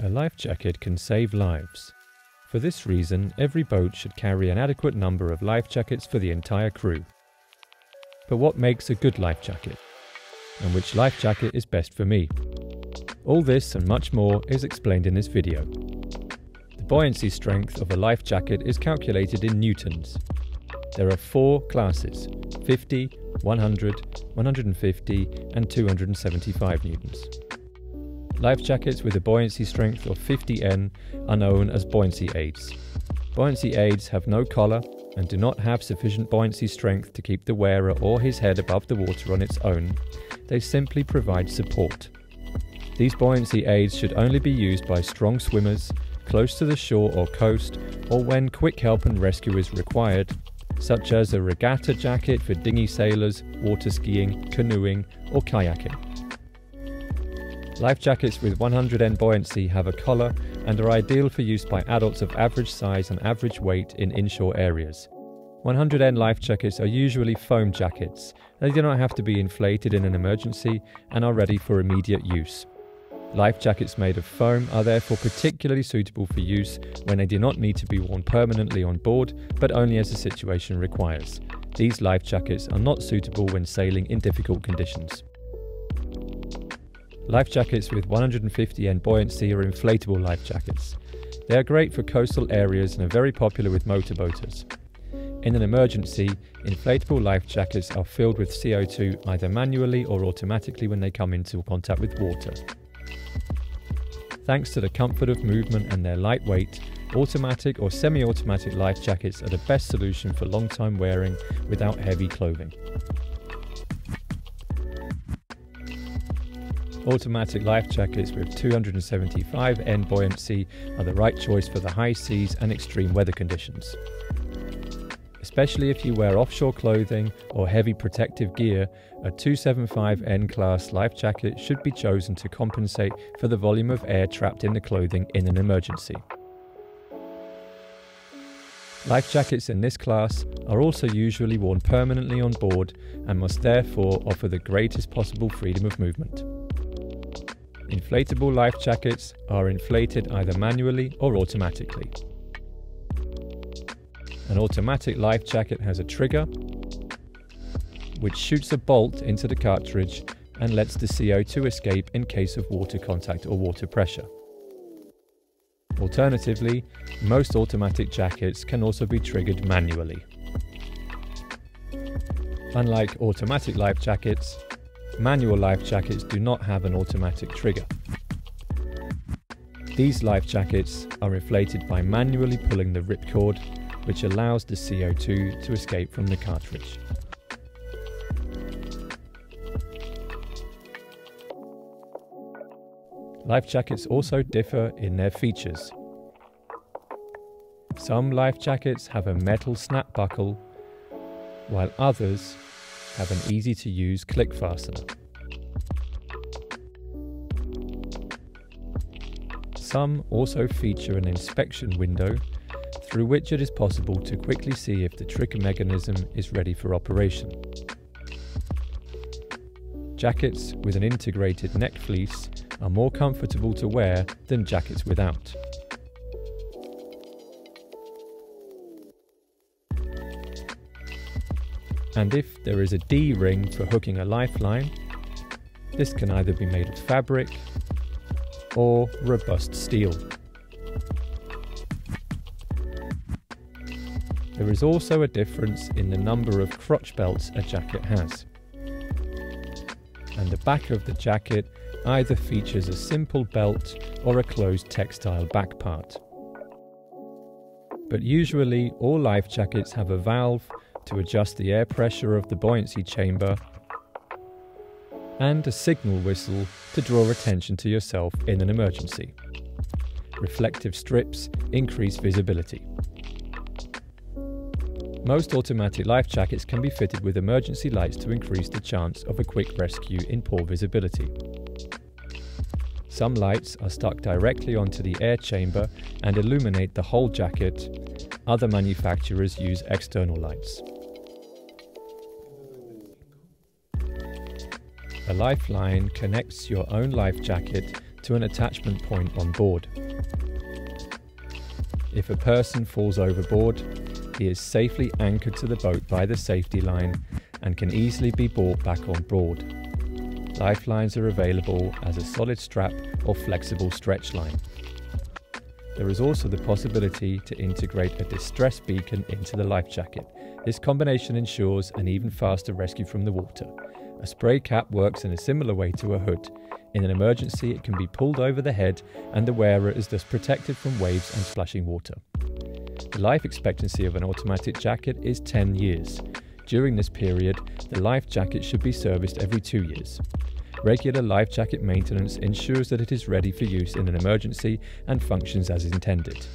A life jacket can save lives. For this reason, every boat should carry an adequate number of life jackets for the entire crew. But what makes a good life jacket? And which life jacket is best for me? All this and much more is explained in this video. The buoyancy strength of a life jacket is calculated in newtons. There are four classes 50, 100, 150, and 275 newtons. Life jackets with a buoyancy strength of 50N are known as buoyancy aids. Buoyancy aids have no collar and do not have sufficient buoyancy strength to keep the wearer or his head above the water on its own. They simply provide support. These buoyancy aids should only be used by strong swimmers, close to the shore or coast, or when quick help and rescue is required, such as a regatta jacket for dinghy sailors, water skiing, canoeing, or kayaking. Life jackets with 100N buoyancy have a collar and are ideal for use by adults of average size and average weight in inshore areas. 100N life jackets are usually foam jackets. They do not have to be inflated in an emergency and are ready for immediate use. Life jackets made of foam are therefore particularly suitable for use when they do not need to be worn permanently on board, but only as the situation requires. These life jackets are not suitable when sailing in difficult conditions. Life jackets with 150N buoyancy are inflatable life jackets. They are great for coastal areas and are very popular with motorboaters. In an emergency, inflatable life jackets are filled with CO2 either manually or automatically when they come into contact with water. Thanks to the comfort of movement and their lightweight, automatic or semi automatic life jackets are the best solution for long time wearing without heavy clothing. Automatic life jackets with 275N buoyancy are the right choice for the high seas and extreme weather conditions. Especially if you wear offshore clothing or heavy protective gear, a 275N class life jacket should be chosen to compensate for the volume of air trapped in the clothing in an emergency. Life jackets in this class are also usually worn permanently on board and must therefore offer the greatest possible freedom of movement. Inflatable life jackets are inflated either manually or automatically. An automatic life jacket has a trigger which shoots a bolt into the cartridge and lets the CO2 escape in case of water contact or water pressure. Alternatively, most automatic jackets can also be triggered manually. Unlike automatic life jackets, Manual life jackets do not have an automatic trigger. These life jackets are inflated by manually pulling the ripcord, which allows the CO2 to escape from the cartridge. Life jackets also differ in their features. Some life jackets have a metal snap buckle, while others have an easy to use click fastener. Some also feature an inspection window through which it is possible to quickly see if the trigger mechanism is ready for operation. Jackets with an integrated neck fleece are more comfortable to wear than jackets without. And if there is a D ring for hooking a lifeline, this can either be made of fabric or robust steel. There is also a difference in the number of crotch belts a jacket has. And the back of the jacket either features a simple belt or a closed textile back part. But usually all life jackets have a valve to adjust the air pressure of the buoyancy chamber, and a signal whistle to draw attention to yourself in an emergency. Reflective strips increase visibility. Most automatic life jackets can be fitted with emergency lights to increase the chance of a quick rescue in poor visibility. Some lights are stuck directly onto the air chamber and illuminate the whole jacket. Other manufacturers use external lights. A lifeline connects your own life jacket to an attachment point on board. If a person falls overboard, he is safely anchored to the boat by the safety line and can easily be brought back on board. Lifelines are available as a solid strap or flexible stretch line. There is also the possibility to integrate a distress beacon into the life jacket. This combination ensures an even faster rescue from the water. A spray cap works in a similar way to a hood. In an emergency, it can be pulled over the head, and the wearer is thus protected from waves and splashing water. The life expectancy of an automatic jacket is 10 years. During this period, the life jacket should be serviced every two years. Regular life jacket maintenance ensures that it is ready for use in an emergency and functions as intended.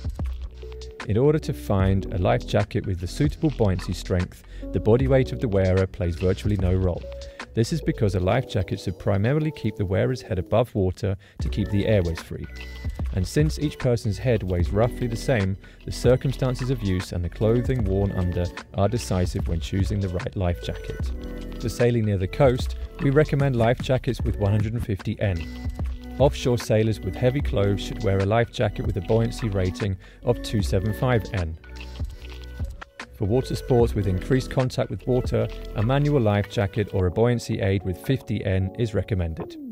In order to find a life jacket with the suitable buoyancy strength, the body weight of the wearer plays virtually no role. This is because a life jacket should primarily keep the wearer's head above water to keep the airways free. And since each person's head weighs roughly the same, the circumstances of use and the clothing worn under are decisive when choosing the right life jacket. For sailing near the coast, we recommend life jackets with 150N. Offshore sailors with heavy clothes should wear a life jacket with a buoyancy rating of 275N. For water sports with increased contact with water, a manual life jacket or a buoyancy aid with 50N is recommended.